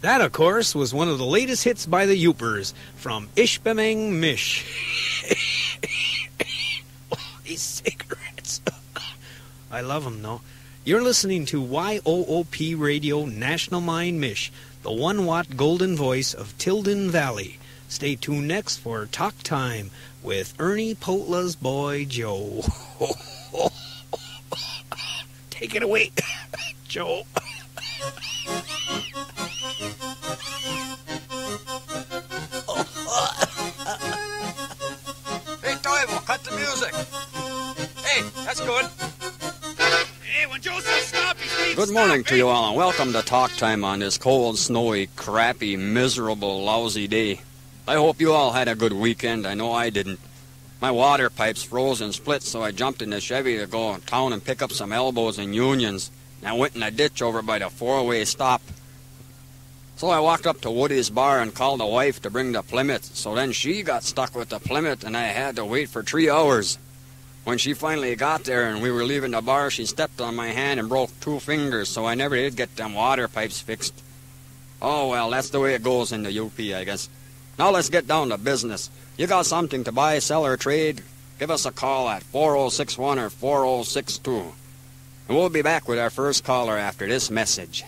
That, of course, was one of the latest hits by the Yoopers from Ishpeming Mish. oh, These cigarettes. I love them, though. You're listening to YOOP Radio National Mine Mish, the one watt golden voice of Tilden Valley. Stay tuned next for Talk Time with Ernie Potla's boy Joe. Take it away, Joe. That's good. Hey, when Joe says stop, he means Good morning stop, to you all, and welcome to Talk Time on this cold, snowy, crappy, miserable, lousy day. I hope you all had a good weekend. I know I didn't. My water pipes froze and split, so I jumped in the Chevy to go town and pick up some elbows and unions. And I went in a ditch over by the four-way stop. So I walked up to Woody's bar and called the wife to bring the Plymouth. So then she got stuck with the Plymouth, and I had to wait for three hours. When she finally got there and we were leaving the bar, she stepped on my hand and broke two fingers, so I never did get them water pipes fixed. Oh, well, that's the way it goes in the UP, I guess. Now let's get down to business. You got something to buy, sell, or trade? Give us a call at 4061 or 4062. And we'll be back with our first caller after this message.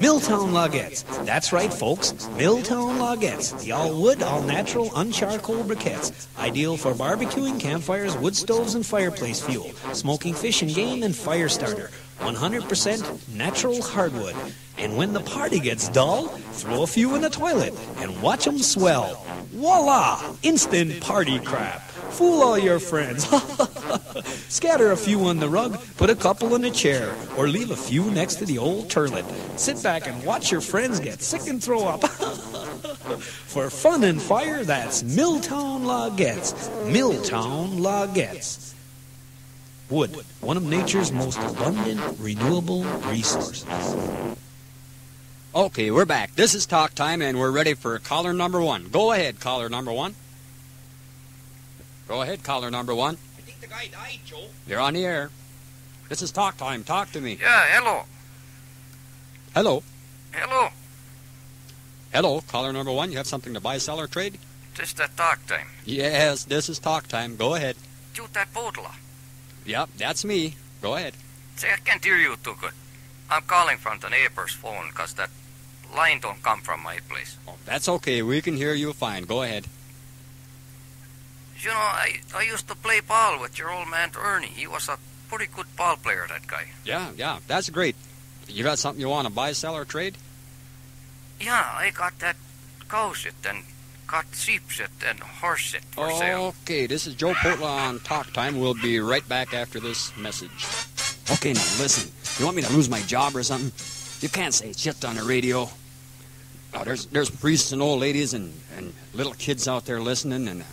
Milltown Logettes. That's right, folks. Milltown Logettes. The all wood, all natural, uncharcoal briquettes. Ideal for barbecuing, campfires, wood stoves, and fireplace fuel. Smoking fish and game and fire starter. 100% natural hardwood. And when the party gets dull, throw a few in the toilet and watch 'em swell. Voila! Instant party crap. Fool all your friends. Scatter a few on the rug, put a couple in a chair, or leave a few next to the old turlet. Sit back and watch your friends get sick and throw up. For fun and fire, that's Milltown Logettes. Milltown Logettes. Wood, one of nature's most abundant, renewable resources. Okay, we're back. This is Talk Time, and we're ready for caller number one. Go ahead, caller number one. Go ahead, caller number one. I think the guy died, Joe. You're on the air. This is Talk Time. Talk to me. Yeah, hello. Hello. Hello. Hello, caller number one. You have something to buy, sell, or trade? Just that talk time. Yes, this is Talk Time. Go ahead. Shoot that Potla. Yep, that's me. Go ahead. Say, I can't hear you too good. I'm calling from the neighbor's phone because that line don't come from my place. Oh, that's okay. We can hear you fine. Go ahead. You know, I, I used to play ball with your old man Ernie. He was a pretty good ball player, that guy. Yeah, yeah, that's great. You got something you want to buy, sell, or trade? Yeah, I got that cow shit and got sheep shit and horse shit for sale. Okay, this is Joe Potla on Talk Time. We'll be right back after this message. Okay, now listen. You want me to lose my job or something? You can't say shit on the radio. Oh, there's there's priests and old ladies and, and little kids out there listening, and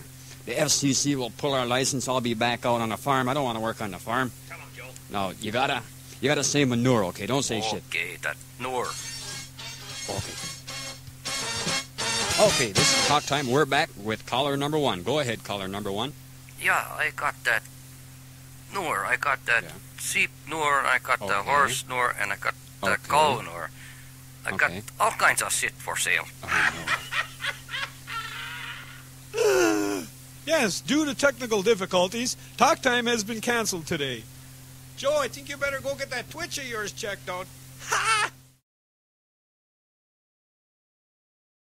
the FCC will pull our license. I'll be back out on the farm. I don't want to work on the farm. Tell him, Joe. No, you gotta you gotta say manure. Okay, don't say shit. Okay, that Noor. Okay. Okay, this is Talk Time. We're back with caller number one. Go ahead, caller number one. Yeah, I got that Noor. I got that Yeah. sheep Noor. I got the horse Noor, and I got the Okay. cow Noor. I got all kinds of shit for sale. Oh, Yes, due to technical difficulties, talk time has been canceled today. Joe, I think you better go get that twitch of yours checked out. Ha!